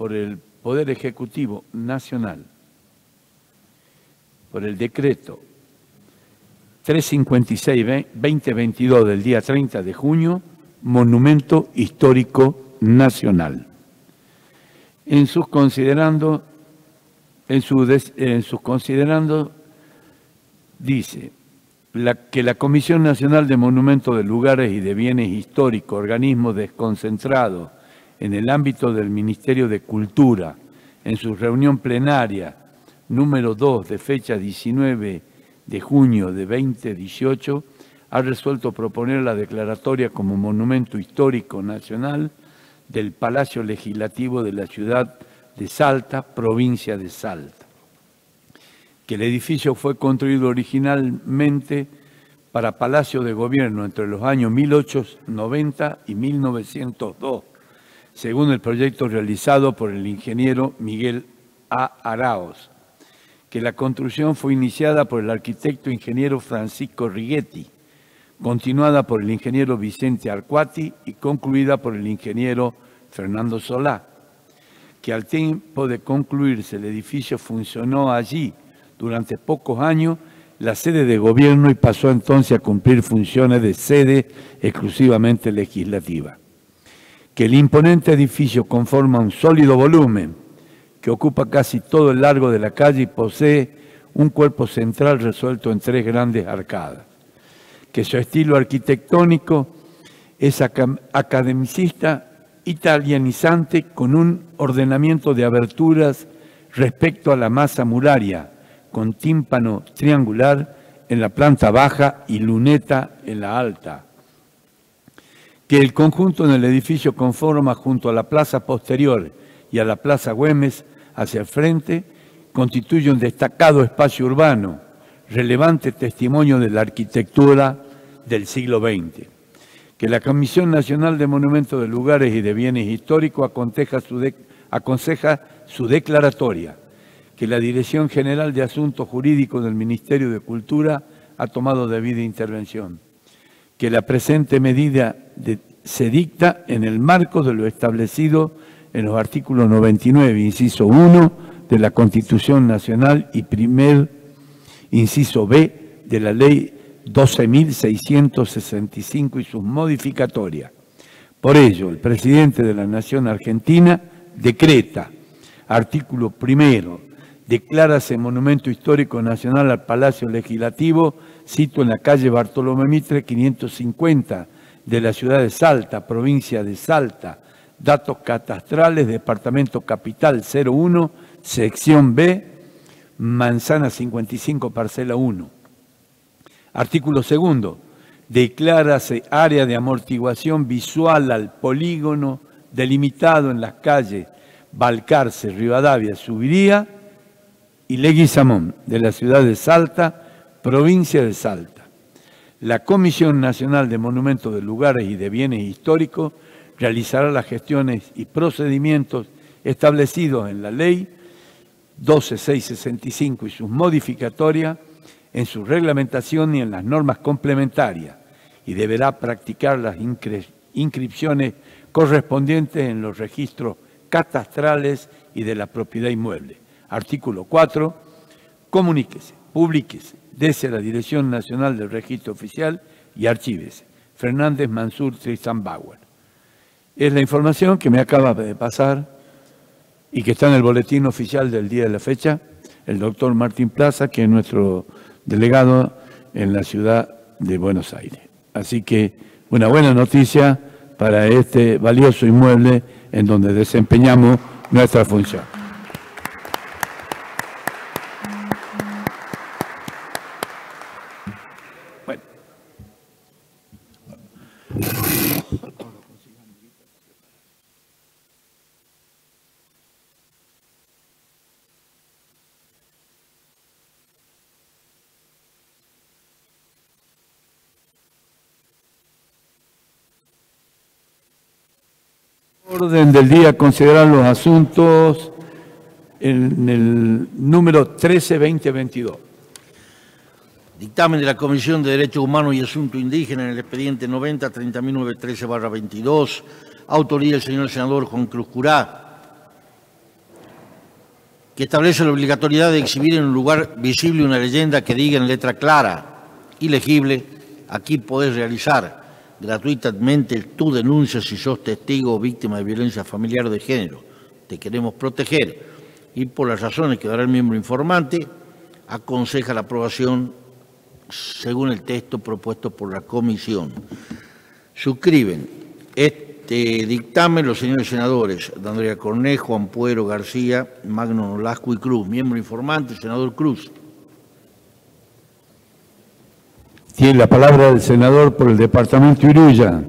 por el Poder Ejecutivo Nacional, por el decreto 356-2022 del día 30 de junio, Monumento Histórico Nacional. En sus considerando, en, en sus considerando dice que la Comisión Nacional de Monumentos de Lugares y de Bienes Históricos, organismo desconcentrado en el ámbito del Ministerio de Cultura, en su reunión plenaria número 2 de fecha 19 de junio de 2018, ha resuelto proponer la declaratoria como monumento histórico nacional del Palacio Legislativo de la ciudad de Salta, provincia de Salta. Que el edificio fue construido originalmente para Palacio de Gobierno entre los años 1890 y 1902, según el proyecto realizado por el ingeniero Miguel A. Araos, que la construcción fue iniciada por el arquitecto ingeniero Francisco Righetti, continuada por el ingeniero Vicente Arcuati y concluida por el ingeniero Fernando Solá, que al tiempo de concluirse el edificio funcionó allí durante pocos años la sede de gobierno y pasó entonces a cumplir funciones de sede exclusivamente legislativa. Que el imponente edificio conforma un sólido volumen que ocupa casi todo el largo de la calle y posee un cuerpo central resuelto en tres grandes arcadas que su estilo arquitectónico es academicista italianizante con un ordenamiento de aberturas respecto a la masa muraria, con tímpano triangular en la planta baja y luneta en la alta. Que el conjunto en el edificio conforma junto a la plaza posterior y a la plaza Güemes hacia el frente, constituye un destacado espacio urbano, relevante testimonio de la arquitectura del siglo XX. Que la Comisión Nacional de Monumentos de Lugares y de Bienes Históricos aconseja su, declaratoria. Que la Dirección General de Asuntos Jurídicos del Ministerio de Cultura ha tomado debida intervención. Que la presente medida se dicta en el marco de lo establecido en los artículos 99, inciso 1 de la Constitución Nacional y primer inciso B de la Ley 12.665 y sus modificatorias. Por ello, el presidente de la Nación Argentina decreta, artículo primero, declárase monumento histórico nacional al Palacio Legislativo, cito en la calle Bartolomé Mitre 550 de la ciudad de Salta, provincia de Salta, datos catastrales, departamento capital 01, sección B, manzana 55, parcela 1. Artículo segundo. Declárase área de amortiguación visual al polígono delimitado en las calles Balcarce, Rivadavia, Subiría y Leguizamón de la ciudad de Salta, provincia de Salta. La Comisión Nacional de Monumentos de Lugares y de Bienes Históricos realizará las gestiones y procedimientos establecidos en la Ley 12665 y sus modificatorias en su reglamentación y en las normas complementarias y deberá practicar las inscripciones correspondientes en los registros catastrales y de la propiedad inmueble. Artículo 4. Comuníquese, publíquese, desde la Dirección Nacional del Registro Oficial y archívese. Fernández Mansur Tristan Bauer. Es la información que me acaba de pasar y que está en el boletín oficial del día de la fecha, el doctor Martín Plaza, que es nuestro delegado en la ciudad de Buenos Aires. Así que una buena noticia para este valioso inmueble en donde desempeñamos nuestra función. Orden del día, considerar los asuntos en el número 13-2022. Dictamen de la Comisión de Derechos Humanos y Asuntos Indígenas en el expediente 90-30913-22. Autoría del señor senador Juan Cruz Curá. que establece la obligatoriedad de exhibir en un lugar visible una leyenda que diga en letra clara y legible, aquí podés realizar gratuitamente tu denuncia si sos testigo o víctima de violencia familiar o de género. Te queremos proteger y por las razones que dará el miembro informante, aconseja la aprobación según el texto propuesto por la comisión. Suscriben este dictamen los señores senadores Andrea Cornejo, Ampuero, García, Magno Nolasco y Cruz. Miembro informante, senador Cruz. Tiene la palabra el senador por el departamento Iruya.